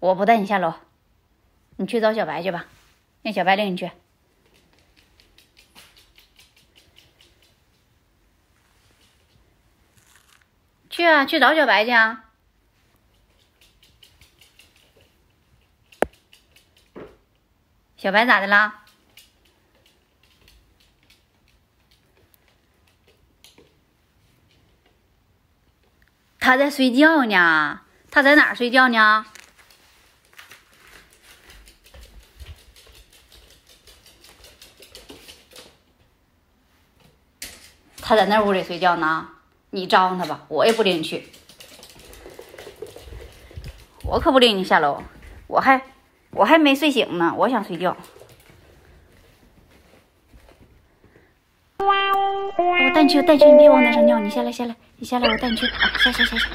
我不带你下楼，你去找小白去吧，让小白领你去。去啊，去找小白去啊！小白咋的啦？他在睡觉呢。他在哪儿睡觉呢？他在那屋里睡觉呢。你招呼他吧，我也不领你去。我可不领你下楼，我还我还没睡醒呢，我想睡觉。我带你去，带你去，你别往那上尿，你下来，下来，你下来，我带你去，下下下下。